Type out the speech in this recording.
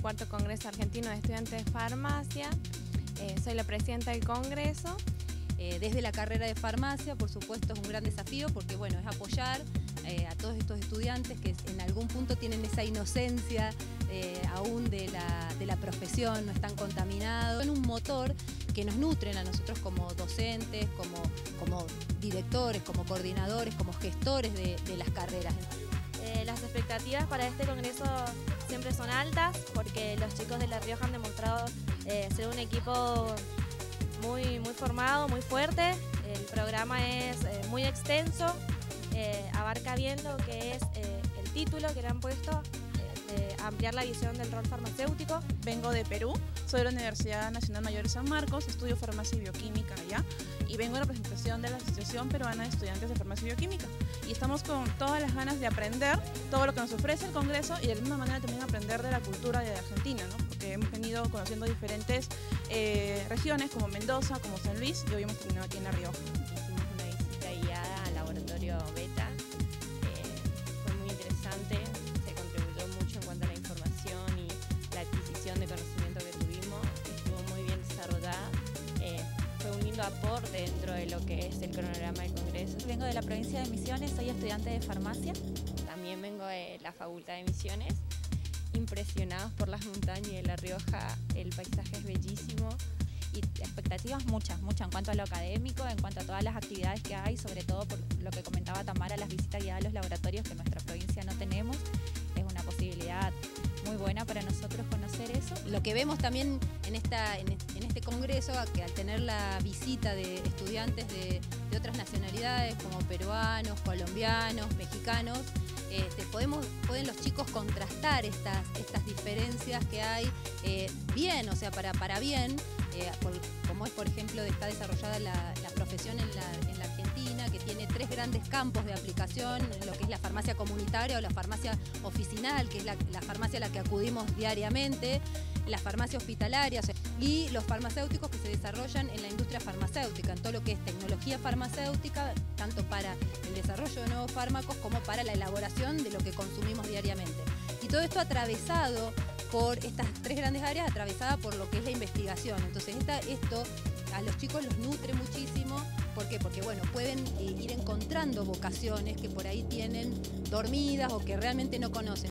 cuarto Congreso Argentino de Estudiantes de Farmacia. Eh, soy la presidenta del Congreso. Eh, desde la carrera de farmacia, por supuesto, es un gran desafío porque bueno, es apoyar eh, a todos estos estudiantes que en algún punto tienen esa inocencia aún de la, profesión, no están contaminados. Son un motor que nos nutren a nosotros como docentes, como, como directores, como coordinadores, como gestores de, de las carreras. Las expectativas para este congreso siempre son altas porque los chicos de La Rioja han demostrado eh, ser un equipo muy, muy formado, muy fuerte. El programa es eh, muy extenso, eh, abarca bien lo que es el título que le han puesto, ampliar la visión del rol farmacéutico. Vengo de Perú, soy de la Universidad Nacional Mayor de San Marcos, estudio farmacia y bioquímica allá y vengo en representación de la Asociación Peruana de Estudiantes de Farmacia y Bioquímica. Y estamos con todas las ganas de aprender todo lo que nos ofrece el Congreso y de la misma manera también aprender de la cultura de Argentina, ¿no? porque hemos venido conociendo diferentes eh, regiones como Mendoza, como San Luis y hoy hemos terminado aquí en La Rioja. Hicimos una visita guiada al laboratorio Beta, lindo aporte dentro de lo que es el cronograma del Congreso. Vengo de la provincia de Misiones, soy estudiante de farmacia. También vengo de la Facultad de Misiones impresionados por las montañas de La Rioja, el paisaje es bellísimo. Y expectativas muchas, muchas en cuanto a lo académico, en cuanto a todas las actividades que hay, sobre todo por lo que comentaba Tamara, las visitas guiadas a los laboratorios que en nuestra provincia no tenemos. Lo que vemos también en, esta, en, este congreso, que al tener la visita de estudiantes de, otras nacionalidades como peruanos, colombianos, mexicanos, este, podemos, pueden los chicos contrastar estas, estas diferencias que hay eh, bien, o sea, para, para bien, eh, como es por ejemplo está desarrollada la, profesión en la, en la, Argentina, que tiene tres grandes campos de aplicación, lo que es la farmacia comunitaria o la farmacia oficinal, que es la, farmacia a la que acudimos diariamente, la farmacia hospitalaria y los farmacéuticos que se desarrollan en la industria farmacéutica, en todo lo que es tecnología farmacéutica, tanto para el desarrollo de nuevos fármacos como para la elaboración de lo que consumimos diariamente. Y todo esto atravesado por estas tres grandes áreas, atravesada por lo que es la investigación. Entonces esto a los chicos los nutre muchísimo. ¿Por qué? Porque bueno, pueden eh, ir encontrando vocaciones que por ahí tienen dormidas o que realmente no conocen.